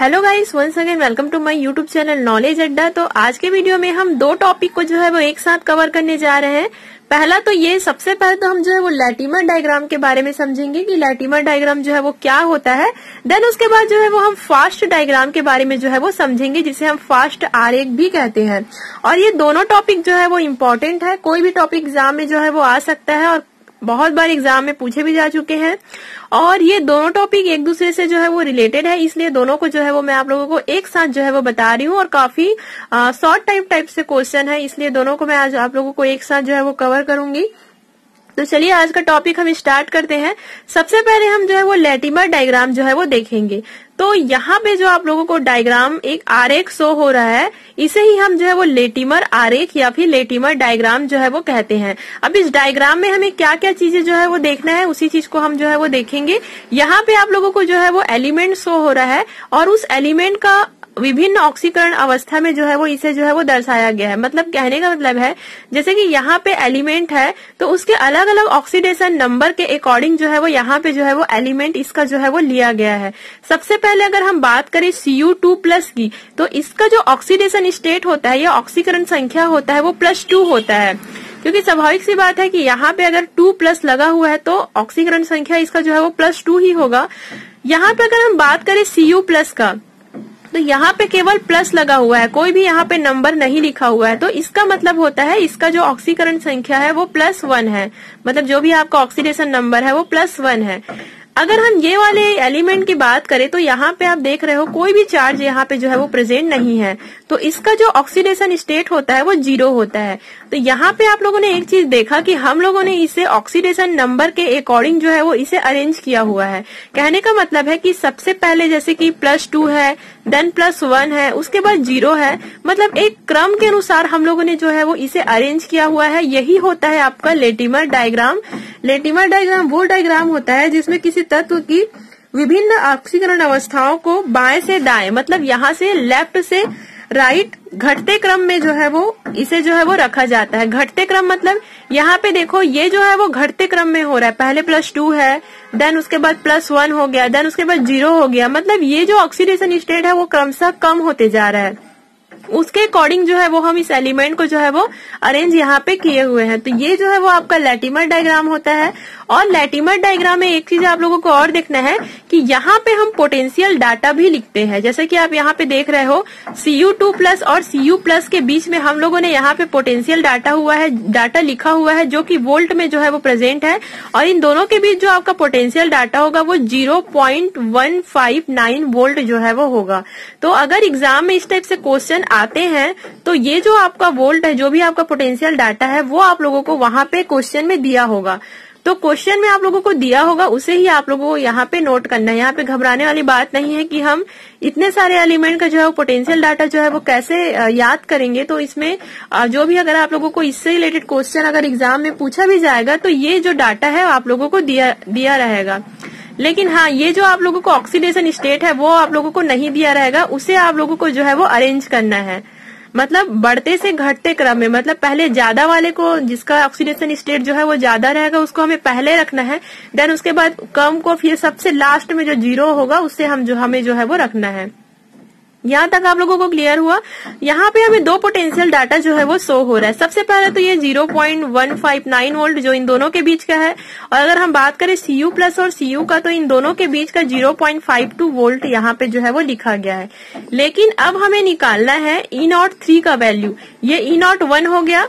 Hello guys once again welcome to my YouTube channel knowledge Adda तो आज के video में हम दो टॉपिक को जो है वो एक साथ कवर करने जा रहे हैं। पहला तो ये, सबसे पहले तो हम जो है वो लैटिमर डायग्राम के बारे में समझेंगे कि लैटिमर डायग्राम जो है वो क्या होता है। देन उसके बाद जो है वो हम फास्ट डायग्राम के बारे में जो है वो समझेंगे, जिसे हम फास्ट आरेख भी कहते हैं। और ये दोनों टॉपिक जो है वो इम्पोर्टेंट है। कोई भी टॉपिक एग्ज़ाम में जो है वो आ सकता है और बहुत बार एग्ज़ाम में पूछे भी जा चुके हैं। और ये दोनों टॉपिक एक दूसरे से जो है वो रिलेटेड है, इसलिए दोनों को जो है वो मैं आप लोगों को एक साथ जो है वो बता रही हूँ और काफ़ी शॉर्ट टाइम टाइप से क्वेश्चन है, इसलिए दोनों को मैं आज आप लोगों को एक साथ जो है वो कवर करूँगी। तो चलिए आज का टॉपिक हम स्टार्ट करते हैं। सबसे पहले हम जो है वो लेटिमर डायग्राम जो है वो देखेंगे। तो यहाँ पे जो आप लोगों को डायग्राम एक आरेख शो हो रहा है, इसे ही हम जो है वो लेटिमर आरेख या फिर लेटिमर डायग्राम जो है वो कहते हैं। अब इस डायग्राम में हमें क्या क्या चीज़ें जो है वो देखना है, उसी चीज़ को हम जो है वो देखेंगे। यहाँ पे आप लोगों को जो है वो एलिमेंट शो हो रहा है, और उस एलिमेंट का विभिन्न ऑक्सीकरण अवस्था में जो है वो इसे जो है वो दर्शाया गया है। मतलब कहने का मतलब है, जैसे कि यहाँ पे एलिमेंट है तो उसके अलग अलग ऑक्सीडेशन नंबर के अकॉर्डिंग जो है वो यहाँ पे जो है वो एलिमेंट इसका जो है वो लिया गया है। सबसे पहले अगर हम बात करें सीयू टू प्लस की तो इसका जो ऑक्सीडेशन स्टेट होता है या ऑक्सीकरण संख्या होता है वो प्लस टू होता है। क्योंकि स्वाभाविक सी बात है कि यहाँ पे अगर टू प्लस लगा हुआ है तो ऑक्सीकरण संख्या इसका जो है वो प्लस टू ही होगा। यहाँ पे अगर हम बात करें सीयू प्लस का तो यहाँ पे केवल प्लस लगा हुआ है। कोई भी यहाँ पे नंबर नहीं लिखा हुआ है। तो इसका मतलब होता है, इसका जो ऑक्सीकरण संख्या है, वो प्लस वन है। मतलब जो भी आपका ऑक्सीडेशन नंबर है, वो प्लस वन है। अगर हम ये वाले एलिमेंट की बात करें तो यहाँ पे आप देख रहे हो, कोई भी चार्ज यहाँ पे जो है वो प्रेजेंट नहीं है। तो इसका जो ऑक्सीडेशन स्टेट होता है, वो ज़ीरो होता है। तो यहाँ पे आप लोगों ने एक चीज़ देखा कि हम लोगों ने इसे ऑक्सीडेशन नंबर के अकॉर्डिंग जो है, वो इसे अरेंज किया हुआ है। कहने का मतलब है कि सबसे पहले जैसे कि प्लस टू है देन प्लस वन है, उसके बाद ज़ीरो है। मतलब एक क्रम के अनुसार हम लोगों ने जो है वो इसे अरेंज किया हुआ है। यही होता है आपका लेटिमर डायग्राम लेटिमर डायग्राम वो डायग्राम होता है जिसमें किसी तत्व की विभिन्न ऑक्सीकरण अवस्थाओं को बाएँ से दाएँ मतलब यहाँ से लेफ़्ट से राइट? घटते क्रम में जो है वो, इसे जो है वो रखा जाता है। घटते क्रम मतलब यहाँ पे देखो, ये जो है वो घटते क्रम में हो रहा है। पहले प्लस टू है देन उसके बाद प्लस वन हो गया देन उसके बाद ज़ीरो हो गया। मतलब ये जो ऑक्सीडेशन स्टेट है, वो क्रमशः कम होते जा रहा है। उसके अकॉर्डिंग जो है वो हम इस एलिमेंट को जो है वो अरेंज यहाँ पे किए हुए हैं। तो ये जो है वो आपका लेटिमर डायग्राम होता है। और लेटिमर डायग्राम में एक चीज़ आप लोगों को और देखना है कि यहाँ पे हम पोटेंशियल डाटा भी लिखते हैं। जैसे कि आप यहाँ पे देख रहे हो सीयू टू प्लस और सीयू प्लस के बीच में हम लोगों ने यहाँ पे पोटेंशियल डाटा हुआ है डाटा लिखा हुआ है, जो कि वोल्ट में जो है वो प्रेजेंट है। और इन दोनों के बीच जो आपका पोटेंशियल डाटा होगा वो zero one five nine volt जो है वो होगा। तो अगर एग्ज़ाम में इस टाइप से क्वेश्चन आते हैं तो ये जो आपका वोल्ट है, जो भी आपका पोटेंशियल डाटा है, वो आप लोगों को वहाँ पे क्वेश्चन में दिया होगा। तो क्वेश्चन में आप लोगों को दिया होगा, उसे ही आप लोगों को यहाँ पे नोट करना है। यहाँ पे घबराने वाली बात नहीं है कि हम इतने सारे एलिमेंट का जो है, वो पोटेंशियल डाटा जो है, वो कैसे याद करेंगे। तो इसमें जो भी अगर आप लोगों को इससे रिलेटेड क्वेश्चन अगर एग्ज़ाम में पूछा भी जाएगा तो ये जो डाटा है, आप लोगों को दिया दिया रहेगा। लेकिन हाँ ये जो आप लोगों को ऑक्सीडेशन स्टेट है, वो आप लोगों को नहीं दिया रहेगा। उसे आप लोगों को जो है, वो अरेंज करना है। मतलब बढ़ते से घटते क्रम में मतलब पहले ज़्यादा वाले को जिसका ऑक्सीडेशन स्टेट जो है वो ज़्यादा रहेगा, उसको हमें पहले रखना है देन उसके बाद कम को फिर सबसे लास्ट में जो ज़ीरो होगा, उससे हम जो, हमें जो है वो रखना है। यहाँ तक आप लोगों को क्लियर हुआ। यहाँ पे हमें दो पोटेंशियल डाटा जो है वो शो हो रहा है। सबसे पहले तो ये 0.159 वोल्ट जो इन दोनों के बीच का है, और अगर हम बात करें सीयू प्लस और सीयू का तो इन दोनों के बीच का 0.52 वोल्ट यहाँ पे जो है वो लिखा गया है। लेकिन अब हमें निकालना है ई नॉट थ्री का वैल्यू ये ई नॉट वन हो गया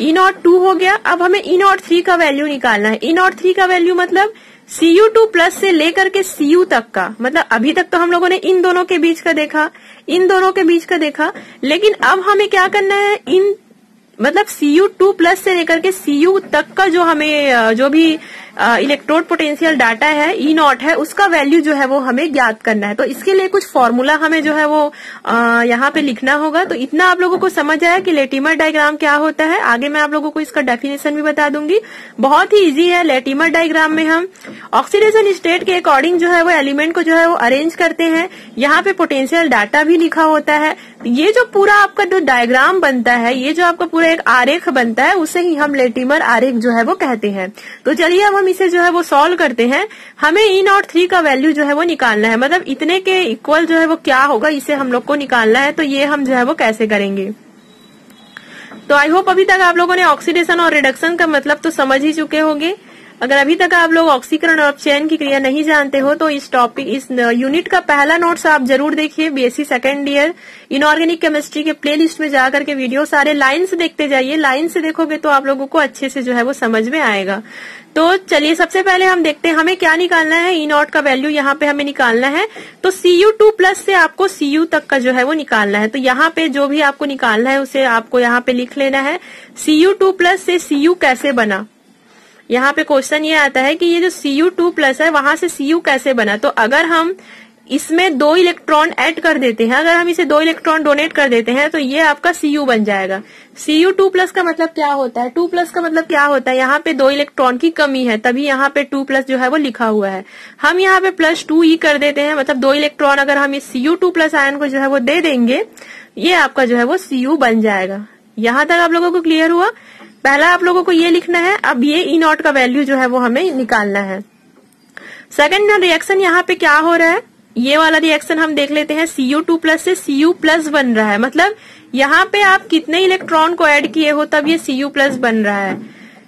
ई नॉट टू हो गया। अब हमें ई नॉट थ्री का वैल्यू निकालना है। ई नॉट थ्री का वैल्यू मतलब सीयू टू प्लस से लेकर के सीयू तक का मतलब अभी तक तो हम लोगों ने इन दोनों के बीच का देखा, इन दोनों के बीच का देखा, लेकिन अब हमें क्या करना है? इन मतलब सीयू टू प्लस से लेकर के सीयू तक का जो हमें जो भी इलेक्ट्रोड पोटेंशियल डाटा है ई नॉट है, उसका वैल्यू जो है वो हमें ज्ञात करना है। तो इसके लिए कुछ फॉर्मूला हमें जो है वो यहाँ पे लिखना होगा। तो इतना आप लोगों को समझ आया कि लेटिमर डायग्राम क्या होता है। आगे मैं आप लोगों को इसका डेफिनेशन भी बता दूँगी। बहुत ही इजी है लेटिमर डायग्राम में हम। ऑक्सीडेशन स्टेट के अकॉर्डिंग जो है वो एलिमेंट को जो है वो अरेंज करते हैं। यहाँ पे पोटेंशियल डाटा भी लिखा होता है। ये जो पूरा आपका जो डायग्राम बनता है, ये जो आपका पूरा एक आरेख बनता है, उसे ही हम लेटिमर आरेख जो है वो कहते हैं। तो चलिए अब इसे जो है वो सोल्व करते हैं। हमें इन और थ्री का वैल्यू जो है वो निकालना है। मतलब इतने के इक्वल जो है वो क्या होगा, इसे हम लोग को निकालना है। तो ये हम जो है वो कैसे करेंगे? तो आई होप अभी तक आप लोगों ने ऑक्सीडेशन और रिडक्शन का मतलब तो समझ ही चुके होंगे। अगर अभी तक आप लोग ऑक्सीकरण और चयन की क्रिया नहीं जानते हो तो इस टॉपिक इस यूनिट का पहला नोट्स आप ज़रूर देखिए BSc second year inorganic chemistry के प्लेलिस्ट में जाकर के वीडियो सारे लाइन से देखते जाइए। लाइन से देखोगे तो आप लोगों को अच्छे से जो है वो समझ में आएगा। तो चलिए, सबसे पहले हम देखते हैं, हमें क्या निकालना है? ई नॉट का वैल्यू यहाँ पे हमें निकालना है। तो सी यू टू प्लस से आपको सी यू तक का जो है वो निकालना है। तो यहाँ पे जो भी आपको निकालना है, उसे आपको यहाँ पे लिख लेना है। सी यू टू प्लस से सी यू कैसे बना? यहाँ पे क्वेश्चन ये आता है कि ये जो सी यू टू प्लस है, वहाँ से सी यू कैसे बना? तो अगर हम इसमें दो इलेक्ट्रॉन ऐड कर देते हैं, अगर हम इसे दो इलेक्ट्रॉन डोनेट कर देते हैं तो ये आपका सी यू बन जाएगा। सी यू टू प्लस का मतलब क्या होता है? टू प्लस का मतलब क्या होता है? यहाँ पे दो इलेक्ट्रॉन की कमी है, तभी यहाँ पे टू प्लस जो है वो लिखा हुआ है। हम यहाँ पे प्लस टू ई कर देते हैं मतलब दो इलेक्ट्रॉन अगर हम इस C U two plus ion को जो है वो दे देंगे, ये आपका जो है वो सी यू बन जाएगा। यहाँ तक आप लोगों को क्लियर हुआ? पहला आप लोगों को ये लिखना है, अब ये ई नॉट का वैल्यू जो है वो हमें निकालना है। सेकेंड रिएक्शन यहाँ पे क्या हो रहा है? ये वाला रिएक्शन हम देख लेते हैं सीयू टू प्लस से सीयू प्लस बन रहा है। मतलब यहाँ पे आप कितने इलेक्ट्रॉन को ऐड किए हो, तब ये सीयू प्लस बन रहा है।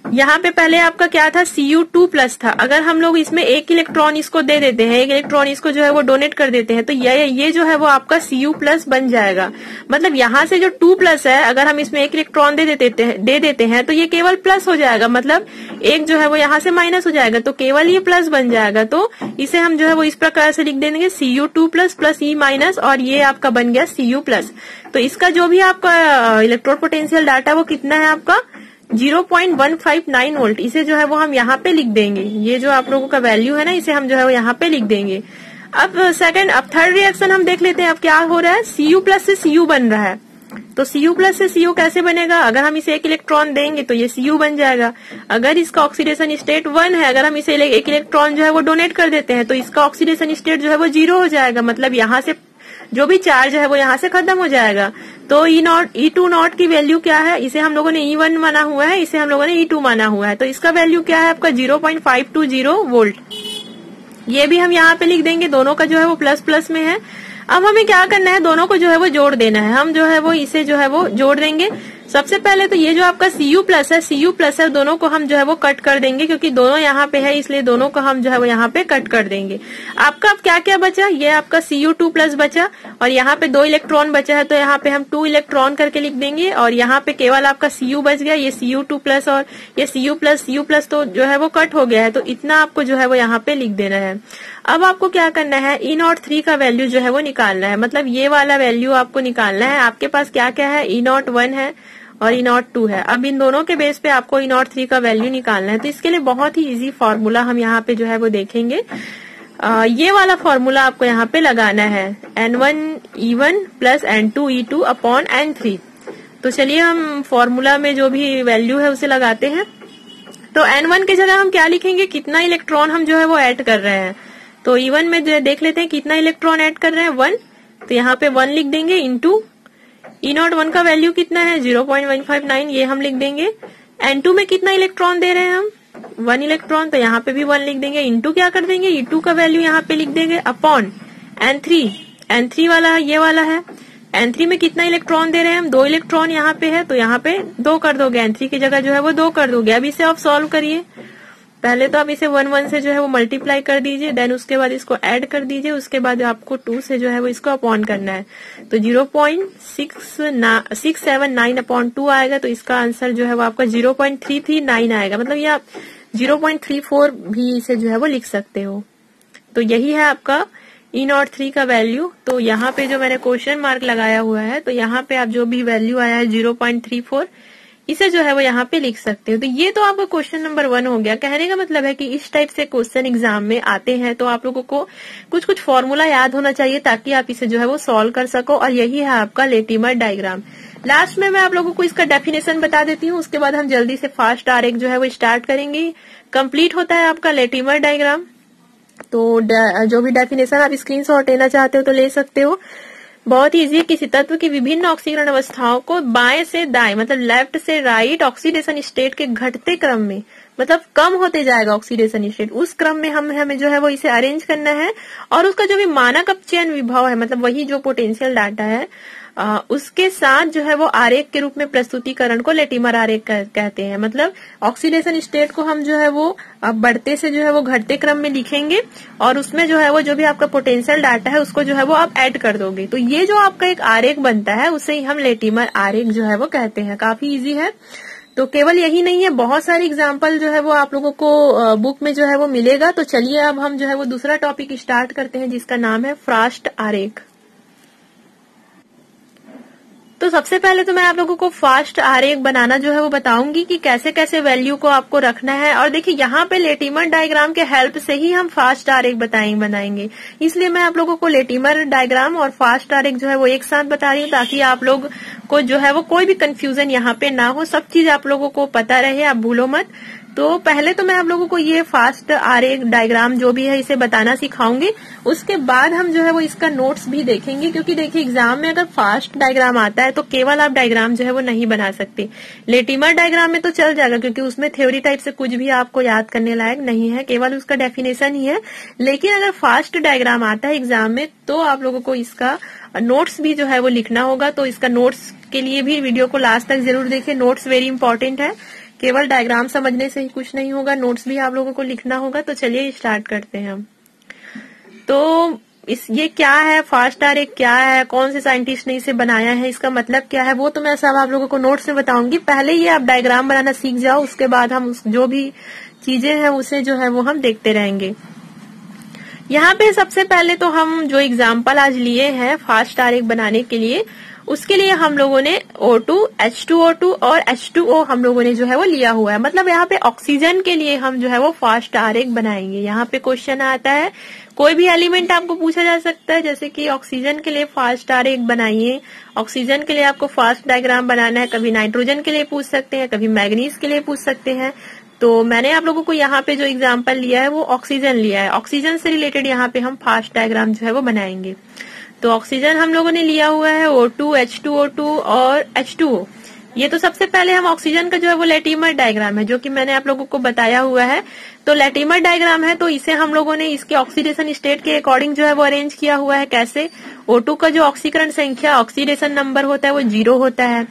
यहाँ पे पहले आपका क्या था? सी यू टू प्लस था। अगर हम लोग इसमें एक इलेक्ट्रॉन इसको दे देते हैं, एक इलेक्ट्रॉन इसको जो है वो डोनेट कर देते हैं तो ये ये जो है वो आपका सी यू प्लस बन जाएगा। मतलब यहाँ से जो टू प्लस है, अगर हम इसमें एक इलेक्ट्रॉन दे देते हैं, दे देते हैं तो ये केवल प्लस हो जाएगा। मतलब एक जो है वो यहाँ से माइनस हो जाएगा तो केवल ये प्लस बन जाएगा। तो इसे हम जो है वो इस प्रकार से लिख देंगे C U two plus plus E minus और ये आपका बन गया सी यू प्लस तो इसका जो भी आपका इलेक्ट्रोड पोटेंशियल डाटा वो कितना है आपका? 0.159 वोल्ट, इसे जो है वो हम यहाँ पे लिख देंगे। ये जो आप लोगों का वैल्यू है ना, इसे हम जो है वो यहाँ पे लिख देंगे। अब सेकंड अब थर्ड रिएक्शन हम देख लेते हैं, अब क्या हो रहा है? सी यू प्लस से सी यू बन रहा है। तो सी यू प्लस से सी यू कैसे बनेगा? अगर हम इसे एक इलेक्ट्रॉन देंगे तो ये सी यू बन जाएगा। अगर इसका ऑक्सीडेशन स्टेट वन है, अगर हम इसे एक इलेक्ट्रॉन जो है वो डोनेट कर देते हैं तो इसका ऑक्सीडेशन स्टेट जो है वो ज़ीरो हो जाएगा। मतलब यहाँ से जो भी चार्ज है वो यहाँ से खत्म हो जाएगा। तो E naught E two naught की वैल्यू क्या है? इसे हम लोगों ने ई e वन माना हुआ है, इसे हम लोगों ने ई e टू माना हुआ है। तो इसका वैल्यू क्या है आपका? Zero point five two zero volt ये भी हम यहाँ पे लिख देंगे, दोनों का जो है वो प्लस प्लस में है। अब हमें क्या करना है? दोनों को जो है वो जोड़ देना है। हम जो है वो इसे जो है वो जोड़ देंगे। सबसे पहले तो ये जो आपका सी यू प्लस है सी यू प्लस है, दोनों को हम जो है वो कट कर देंगे, क्योंकि दोनों यहाँ पे है, इसलिए दोनों को हम जो है वो यहाँ पे कट कर देंगे। आपका अब क्या क्या बचा? ये आपका सी यू टू प्लस बचा, और यहाँ पे दो इलेक्ट्रॉन बचा है तो यहाँ पे हम टू इलेक्ट्रॉन करके लिख देंगे, और यहाँ पे केवल आपका सी यू बच गया, ये सी यू टू प्लस और ये C U plus C U plus तो जो है वो कट हो गया है तो इतना आपको जो है वो यहाँ पे लिख देना है। अब आपको क्या करना है? ई नॉट थ्री का वैल्यू जो है वो निकालना है मतलब ये वाला वैल्यू आपको निकालना है। आपके पास क्या क्या है? ई नॉट वन है और ई नॉट टू है। अब इन दोनों के बेस पे आपको ई नॉट थ्री का वैल्यू निकालना है तो इसके लिए बहुत ही इजी फॉर्मूला हम यहाँ पे जो है वो देखेंगे। आ, ये वाला फॉर्मूला आपको यहाँ पे लगाना है। N one E one plus N two E two upon N three तो चलिए हम फॉर्मूला में जो भी वैल्यू है उसे लगाते हैं। तो एन वन की जगह हम क्या लिखेंगे? कितना इलेक्ट्रॉन हम जो है वो ऐड कर रहे हैं। तो ई वन में देख लेते हैं कितना इलेक्ट्रॉन ऐड कर रहे हैं? वन तो यहाँ पे वन लिख देंगे इंटू ई नॉट वन का वैल्यू कितना है? Zero point one five nine ये हम लिख देंगे। एन टू में कितना इलेक्ट्रॉन दे रहे हैं हम? वन इलेक्ट्रॉन तो यहाँ पे भी वन लिख देंगे। इंटू क्या कर देंगे? ई टू का वैल्यू यहाँ पे लिख देंगे upon N three N three वाला ये वाला है। एन थ्री में कितना इलेक्ट्रॉन दे रहे हैं हम? दो इलेक्ट्रॉन यहाँ पे है तो यहाँ पे दो कर दोगे। एन थ्री की जगह जो है वो दो कर दोगे। अब इसे आप सॉल्व करिए। पहले तो आप इसे वन वन से जो है वो मल्टीप्लाई कर दीजिए देन उसके बाद इसको ऐड कर दीजिए, उसके बाद आपको टू से जो है वो इसको अपॉन करना है। तो zero point six six seven nine upon two आएगा तो इसका आंसर जो है वो आपका zero point three three nine आएगा। मतलब ये आप ज़ीरो पॉइंट थ्री फोर भी इसे जो है वो लिख सकते हो। तो यही है आपका ई नॉट थ्री का वैल्यू तो यहाँ पे जो मैंने क्वेश्चन मार्क लगाया हुआ है तो यहाँ पे आप जो भी वैल्यू आया है ज़ीरो पॉइंट थ्री फोर इसे जो है वो यहाँ पे लिख सकते हो। तो ये तो आपका क्वेश्चन नंबर वन हो गया। कहने का मतलब है कि इस टाइप से क्वेश्चन एग्ज़ाम में आते हैं तो आप लोगों को कुछ कुछ फॉर्मूला याद होना चाहिए ताकि आप इसे जो है वो सॉल्व कर सको और यही है आपका लेटीमर डायग्राम लास्ट में मैं आप लोगों को इसका डेफिनेशन बता देती हूँ। उसके बाद हम जल्दी से फास्ट आरेख जो है वो स्टार्ट करेंगे। कंप्लीट होता है आपका लेटीमर डायग्राम तो जो भी डेफिनेशन आप स्क्रीन शॉट लेना चाहते हो तो ले सकते हो। बहुत ही इजी किसी तत्व की विभिन्न ऑक्सीकरण अवस्थाओं को बाएँ से दाएँ मतलब लेफ़्ट से राइट ऑक्सीडेशन स्टेट के घटते क्रम में मतलब कम होते जाएगा ऑक्सीडेशन स्टेट उस क्रम में हम हमें जो है वो इसे अरेंज करना है और उसका जो भी मानक अपचयन विभाव है मतलब वही जो पोटेंशियल डाटा है आ, उसके साथ जो है वो आरेख के रूप में प्रस्तुतिकरण को लेटिमर आरेख कहते हैं। मतलब ऑक्सीडेशन स्टेट को हम जो है वो बढ़ते से जो है वो घटते क्रम में लिखेंगे और उसमें जो है वो जो भी आपका पोटेंशियल डाटा है उसको जो है वो आप ऐड कर दोगे। तो ये जो आपका एक आरेख बनता है उसे ही हम लेटिमर आरेख जो है वो कहते हैं। काफ़ी इजी है। तो केवल यही नहीं है, बहुत सारे एग्ज़ाम्पल जो है वो आप लोगों को बुक में जो है वो मिलेगा। तो चलिए अब हम जो है वो दूसरा टॉपिक स्टार्ट करते हैं, जिसका नाम है फ्रास्ट आरेख। तो सबसे पहले तो मैं आप लोगों को फास्ट आरेख बनाना जो है वो बताऊँगी कि कैसे कैसे वैल्यू को आपको रखना है। और देखिए, यहाँ पे लेटिमर डायग्राम के हेल्प से ही हम फास्ट आरेख बताएँगे बनाएँगे। इसलिए मैं आप लोगों को लेटिमर डायग्राम और फास्ट आरेख जो है वो एक साथ बता रही हूँ, ताकि आप लोग को जो है वो कोई भी कंफ्यूजन यहाँ पे ना हो। सब चीज़ आप लोगों को पता रहे, आप भूलो मत। तो पहले तो मैं आप लोगों को ये फास्ट आरेख डायग्राम जो भी है इसे बताना सिखाऊँगी। उसके बाद हम जो है वो इसका नोट्स भी देखेंगे, क्योंकि देखिए एग्ज़ाम में अगर फास्ट डायग्राम आता है तो केवल आप डायग्राम जो है वो नहीं बना सकते। लेटिमर डायग्राम में तो चल जाएगा, क्योंकि उसमें थ्योरी टाइप से कुछ भी आपको याद करने लायक नहीं है, केवल उसका डेफिनेशन ही है। लेकिन अगर फास्ट डायग्राम आता है एग्ज़ाम में तो आप लोगों को इसका नोट्स भी जो है वो लिखना होगा। तो इसका नोट्स के लिए भी वीडियो को लास्ट तक ज़रूर देखें नोट्स वेरी इंपॉर्टेंट है। केवल डायग्राम समझने से ही कुछ नहीं होगा नोट्स भी आप लोगों को लिखना होगा तो चलिए स्टार्ट करते हैं हम। तो इस ये क्या है? फास्ट आर एक क्या है? कौन से साइंटिस्ट ने इसे बनाया है? इसका मतलब क्या है? वो तो मैं सब आप लोगों को नोट्स में बताऊँगी। पहले ये आप डायग्राम बनाना सीख जाओ उसके बाद हम उस, जो भी चीज़ें हैं उसे जो है वो हम देखते रहेंगे। यहाँ पे सबसे पहले तो हम जो एग्ज़ाम्पल आज लिए हैं फास्ट आरेख बनाने के लिए उसके लिए हम लोगों ने O2, H2O2 और H2O हम लोगों ने जो है वो लिया हुआ है। मतलब यहाँ पे ऑक्सीजन के लिए हम जो है वो फास्ट आरेख बनाएँगे। यहाँ पे क्वेश्चन आता है कोई भी एलिमेंट आपको पूछा जा सकता है जैसे कि ऑक्सीजन के लिए फास्ट आरेख बनाइए। ऑक्सीजन के लिए आपको फास्ट डायग्राम बनाना है कभी नाइट्रोजन के लिए पूछ सकते हैं कभी मैग्नीज के लिए पूछ सकते हैं। तो मैंने आप लोगों को यहाँ पे जो एग्ज़ाम्पल लिया है वो ऑक्सीजन लिया है। ऑक्सीजन से रिलेटेड यहाँ पे हम फास्ट डायग्राम जो है वो बनाएँगे। तो ऑक्सीजन हम लोगों ने लिया हुआ है O two H two O two और एच टू ओ ये तो सबसे पहले हम ऑक्सीजन का जो है वो लेटीमर डायग्राम है, जो कि मैंने आप लोगों को बताया हुआ है। तो लेटीमर डायग्राम है तो इसे हम लोगों ने इसके ऑक्सीडेशन स्टेट के अकॉर्डिंग जो है वो अरेंज किया हुआ है कैसे? O2 का जो ऑक्सीकरण संख्या ऑक्सीडेशन नंबर होता है वो ज़ीरो होता है।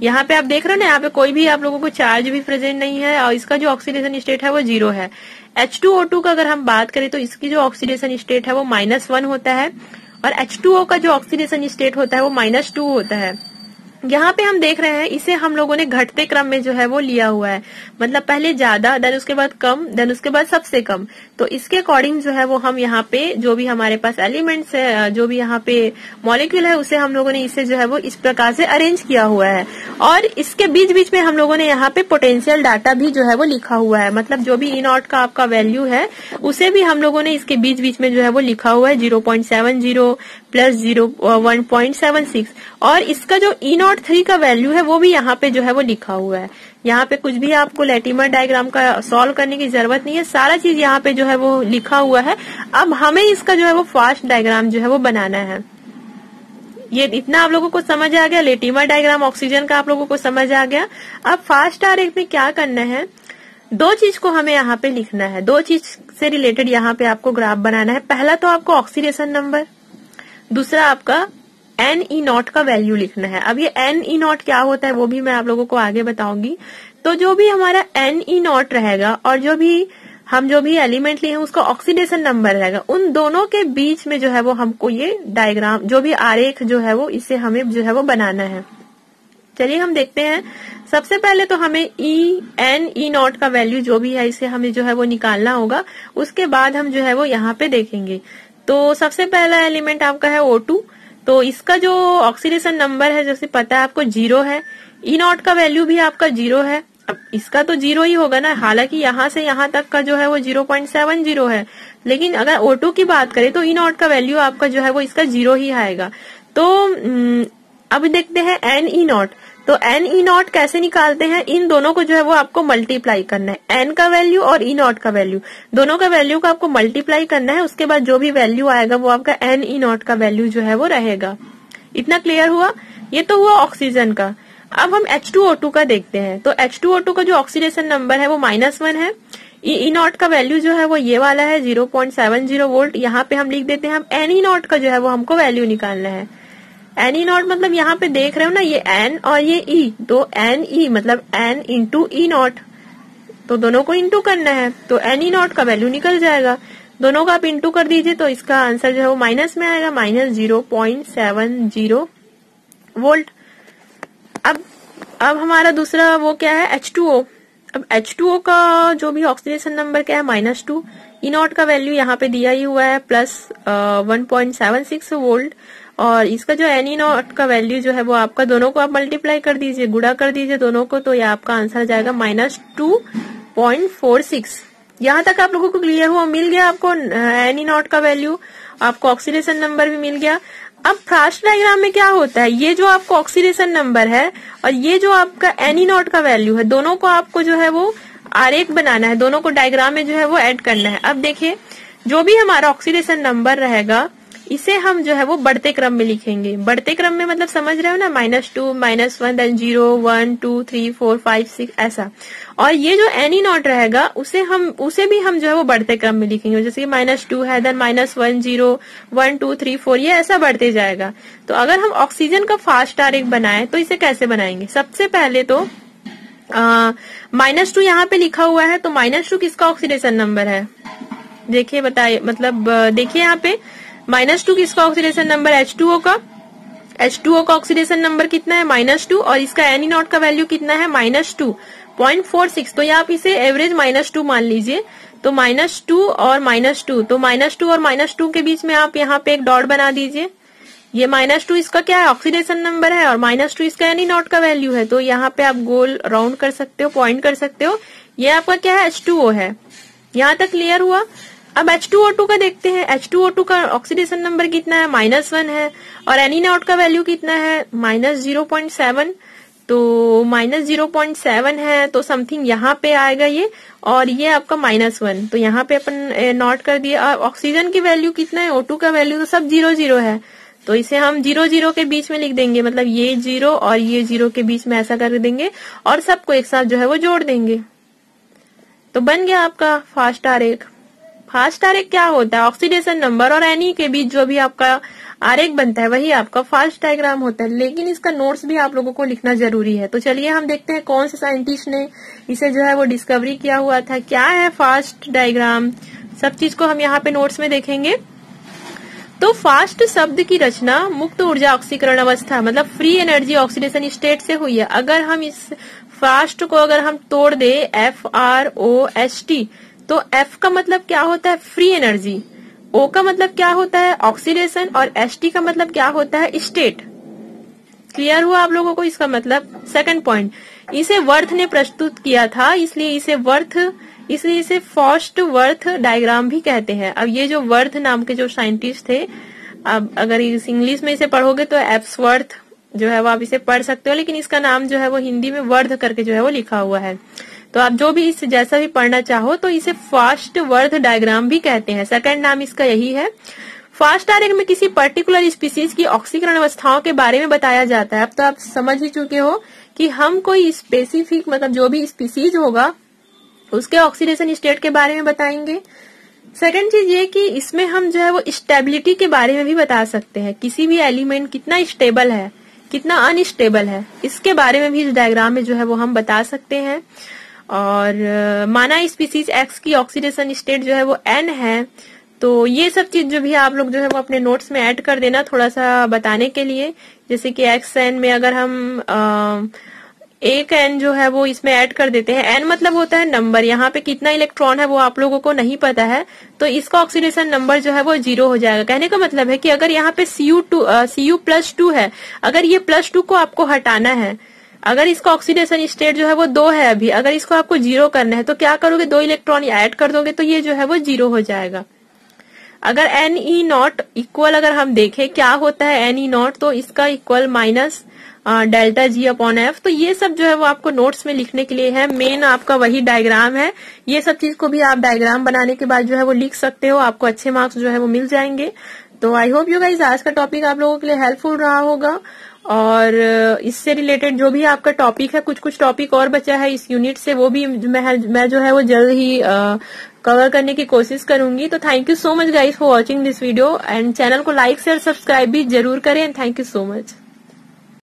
यहाँ पे आप देख रहे हो ना, यहाँ पे कोई भी आप लोगों को चार्ज भी प्रेजेंट नहीं है और इसका जो ऑक्सीडेशन स्टेट है वो ज़ीरो है। एच टू ओ टू का अगर हम बात करें तो इसकी जो ऑक्सीडेशन स्टेट है वो माइनस वन होता है। और H2O का जो ऑक्सीडेशन स्टेट होता है वो माइनस टू होता है। यहाँ पे हम देख रहे हैं, इसे हम लोगों ने घटते क्रम में जो है वो लिया हुआ है। मतलब पहले ज़्यादा देन उसके बाद कम देन उसके बाद सबसे कम। तो इसके अकॉर्डिंग जो है वो हम यहाँ पे, जो भी हमारे पास एलिमेंट्स है जो भी यहाँ पे मॉलिक्यूल है, उसे हम लोगों ने इसे जो है वो इस प्रकार से अरेंज किया हुआ है। और इसके बीच बीच में हम लोगों ने यहाँ पे पोटेंशियल डाटा भी जो है वो लिखा हुआ है। मतलब जो भी इनऑट का आपका वैल्यू है, उसे भी हम लोगों ने इसके बीच बीच में जो है वो लिखा हुआ है zero seven zero plus zero one point seven six और इसका जो ई नॉट थ्री का वैल्यू है, वो भी यहाँ पे जो है वो लिखा हुआ है। यहाँ पे कुछ भी आपको लेटिमर डायग्राम का सॉल्व करने की ज़रूरत नहीं है। सारा चीज़ यहाँ पे जो है वो लिखा हुआ है। अब हमें इसका जो है वो फास्ट डायग्राम जो है वो बनाना है। ये इतना आप लोगों को समझ आ गया। लेटिमर डायग्राम ऑक्सीजन का आप लोगों को समझ आ गया। अब फास्ट आरेख में क्या करना है? दो चीज़ को हमें यहाँ पे लिखना है। दो चीज़ से रिलेटेड यहाँ पे आपको ग्राफ बनाना है। पहला तो आपको ऑक्सीडेशन नंबर दूसरा आपका एन ई नॉट का वैल्यू लिखना है। अब ये एन ई नॉट क्या होता है वो भी मैं आप लोगों को आगे बताऊँगी। तो जो भी हमारा एन ई नॉट रहेगा और जो भी हम जो भी एलिमेंट लिए उसका ऑक्सीडेशन नंबर रहेगा, उन दोनों के बीच में जो है वो हमको ये डायग्राम जो भी आरेख जो है वो, इसे हमें जो है वो बनाना है। चलिए हम देखते हैं। सबसे पहले तो हमें ई एन ई नॉट का वैल्यू जो भी है, इसे हमें जो है वो निकालना होगा। उसके बाद हम जो है वो यहाँ पे देखेंगे। तो सबसे पहला एलिमेंट आपका है O2 तो इसका जो ऑक्सीडेशन नंबर है, जैसे पता है आपको ज़ीरो है। ई नॉट का वैल्यू भी आपका ज़ीरो है। अब इसका तो ज़ीरो ही होगा ना। हालाँकि यहाँ से यहाँ तक का जो है वो ज़ीरो पॉइंट सेवन ज़ीरो है। लेकिन अगर ओटो की बात करें तो ई नॉट का वैल्यू आपका जो है वो इसका ज़ीरो ही आएगा। तो अब देखते हैं एन ई नॉट तो एन ई नॉट कैसे निकालते हैं? इन दोनों को जो है वो आपको मल्टीप्लाई करना है। एन का वैल्यू और ई नॉट का वैल्यू दोनों का वैल्यू को आपको मल्टीप्लाई करना है, उसके बाद जो भी वैल्यू आएगा, वो आपका एन ई नॉट का वैल्यू जो है वो रहेगा। इतना क्लियर हुआ? ये तो हुआ ऑक्सीजन का। अब हम H2O2 का देखते हैं। तो H2O2 का जो ऑक्सीडेशन नंबर है, वो माइनस वन है। ई नॉट का वैल्यू जो है वो ये वाला है 0.70 वोल्ट यहाँ पे हम लिख देते हैं हम एन ई नॉट का जो है वो हमको वैल्यू निकालना है। एन नॉट मतलब यहाँ पे देख रहे हो ना ये एन और ये ई e, तो एन ई e मतलब एन इंटू ई नॉट तो दोनों को इंटू करना है तो एन ई नॉट का वैल्यू निकल जाएगा। दोनों का आप इंटू कर दीजिए तो इसका आंसर जो है वो माइनस में आएगा minus zero point seven zero volt अब अब हमारा दूसरा वो क्या है? एच टू ओ अब एच टू ओ का जो भी ऑक्सीडेशन नंबर क्या है? माइनस टू ई नॉट का वैल्यू यहाँ पे दिया ही हुआ है plus one point seven six volt और इसका जो एन नॉट का वैल्यू जो है वो आपका दोनों को आप मल्टीप्लाई कर दीजिए गुड़ा कर दीजिए दोनों को तो ये आपका आंसर जाएगा minus two point four six यहाँ तक आप लोगों को क्लियर हुआ, मिल गया आपको एनी नॉट का वैल्यू आपको ऑक्सीडेशन नंबर भी मिल गया। अब फ्रास्ट डायग्राम में क्या होता है? ये जो आपको ऑक्सीडेशन नंबर है और ये जो आपका एनी नॉट का वैल्यू है, दोनों को आपको जो है वो आरेख बनाना है, दोनों को डायग्राम में जो है वो ऐड करना है। अब देखिए, जो भी हमारा ऑक्सीडेशन नंबर रहेगा इसे हम जो है वो बढ़ते क्रम में लिखेंगे। बढ़ते क्रम में मतलब समझ रहे हो ना? Minus two, minus one then zero, one, two, three, four, five, six, ऐसा। और ये जो एनी नॉट रहेगा, उसे हम, उसे भी हम जो है वो बढ़ते क्रम में लिखेंगे। जैसे कि माइनस टू है then minus one, zero, one, two, three, four, ये ऐसा बढ़ते जाएगा। तो अगर हम ऑक्सीजन का फास्ट आरेख बनाए तो इसे कैसे बनाएँगे? सबसे पहले तो माइनस टू यहाँ पे लिखा हुआ है तो माइनस टू किसका ऑक्सीडेशन नंबर है? देखिए बताइए मतलब देखिए यहाँ पे माइनस टू किसका oxidation number H two O का। एच टू ओ का ऑक्सीडेशन नंबर कितना है? माइनस टू और इसका एनी नॉट का वैल्यू कितना है? Minus two point four six तो ये आप इसे एवरेज माइनस टू मान लीजिए। तो माइनस टू और माइनस टू तो माइनस टू और माइनस टू के बीच में आप यहाँ पे एक डॉट बना दीजिए। ये माइनस टू इसका क्या है? ऑक्सीडेशन नंबर है। और माइनस टू इसका एनी नॉट का वैल्यू है। तो यहाँ पे आप गोल राउंड कर सकते हो पॉइंट कर सकते हो। ये आपका क्या है? एच टू ओ है। यहाँ तक क्लियर हुआ? अब H2O2 का देखते हैं। H2O2 का ऑक्सीडेशन नंबर कितना है? माइनस वन है। और एनी नॉट का वैल्यू कितना है? माइनस ज़ीरो पॉइंट सेवन तो माइनस ज़ीरो पॉइंट सेवन है तो समथिंग यहाँ पे आएगा ये। और ये आपका माइनस वन तो यहाँ पे अपन नोट कर दिया ऑक्सीजन की वैल्यू कितना है? O2 का वैल्यू तो सब ज़ीरो ज़ीरो है। तो इसे हम ज़ीरो ज़ीरो के बीच में लिख देंगे। मतलब ये ज़ीरो और ये ज़ीरो के बीच में ऐसा कर देंगे। और सबको एक साथ जो है वो जोड़ देंगे। तो बन गया आपका फास्ट आरेख फास्ट आरेख क्या होता है? ऑक्सीडेशन नंबर और एनी के बीच जो भी आपका आरेख बनता है, वही आपका फास्ट डायग्राम होता है। लेकिन इसका नोट्स भी आप लोगों को लिखना ज़रूरी है। तो चलिए हम देखते हैं कौन से साइंटिस्ट ने इसे जो है वो डिस्कवरी किया हुआ था। क्या है फास्ट डायग्राम सब चीज़ को हम यहाँ पे नोट्स में देखेंगे। तो फास्ट शब्द की रचना मुक्त ऊर्जा ऑक्सीकरण अवस्था मतलब फ्री एनर्जी ऑक्सीडेशन स्टेट से हुई है। अगर हम इस फास्ट को अगर हम तोड़ दे F R O S T तो F का मतलब क्या होता है? फ्री एनर्जी O का मतलब क्या होता है? ऑक्सीडेशन और एस टी का मतलब क्या होता है? स्टेट क्लियर हुआ आप लोगों को इसका मतलब? सेकंड पॉइंट इसे वर्थ ने प्रस्तुत किया था, इसलिए इसे वर्थ इसलिए इसे फॉस्ट वर्थ डायग्राम भी कहते हैं। अब ये जो वर्थ नाम के जो साइंटिस्ट थे, अब अगर इस इंग्लिश में इसे पढ़ोगे तो एप्सवर्थ जो है वो आप इसे पढ़ सकते हो, लेकिन इसका नाम जो है वो हिंदी में वर्ध करके जो है वो लिखा हुआ है। तो आप जो भी इस, जैसा भी पढ़ना चाहो तो इसे फास्ट वर्थ डायग्राम भी कहते हैं। सेकंड नाम इसका यही है। फास्ट आरेख में किसी पर्टिकुलर स्पीसीज की ऑक्सीकरण अवस्थाओं के बारे में बताया जाता है। अब तो आप समझ ही चुके हो कि हम कोई स्पेसिफिक मतलब जो भी स्पीसीज होगा, उसके ऑक्सीडेशन स्टेट के बारे में बताएँगे। सेकंड चीज़ ये कि इसमें हम जो है वो स्टेबिलिटी के बारे में भी बता सकते हैं। किसी भी एलिमेंट कितना स्टेबल है, कितना अनस्टेबल है, इसके बारे में भी इस डायग्राम में जो है वो हम बता सकते हैं। और माना स्पीसीज एक्स की ऑक्सीडेशन स्टेट जो है वो एन है तो ये सब चीज़ जो भी आप लोग जो है वो अपने नोट्स में ऐड कर देना थोड़ा सा बताने के लिए। जैसे कि एक्स एन में अगर हम एक एन जो है वो इसमें ऐड कर देते हैं एन मतलब होता है नंबर यहाँ पे कितना इलेक्ट्रॉन है वो आप लोगों को नहीं पता है तो इसका ऑक्सीडेशन नंबर जो है वो ज़ीरो हो जाएगा। कहने का मतलब है कि अगर यहाँ पे C U two C U plus two है, अगर ये प्लस टू को आपको हटाना है अगर इसका ऑक्सीडेशन स्टेट जो है वो दो है अभी, अगर इसको आपको ज़ीरो करना है तो क्या करोगे? दो इलेक्ट्रॉन ऐड कर दोगे तो ये जो है वो ज़ीरो हो जाएगा। अगर एन ई नॉट इक्वल अगर हम देखें, क्या होता है एन ई नॉट तो इसका equal minus delta G upon F तो ये सब जो है वो आपको नोट्स में लिखने के लिए है। मेन आपका वही डायग्राम है। ये सब चीज़ को भी आप डायग्राम बनाने के बाद जो है वो लिख सकते हो। आपको अच्छे मार्क्स जो है वो मिल जाएँगे। तो आई होप यू गाइज़ आज का टॉपिक आप लोगों के लिए हेल्पफुल रहा होगा। और इससे रिलेटेड जो भी आपका टॉपिक है कुछ कुछ टॉपिक और बचा है इस यूनिट से, वो भी मैं मैं जो है वो जल्द ही कवर करने की कोशिश करूँगी। तो thank you so much guys for watching this video and channel को लाइक शेयर सब्सक्राइब भी ज़रूर करें। And thank you so much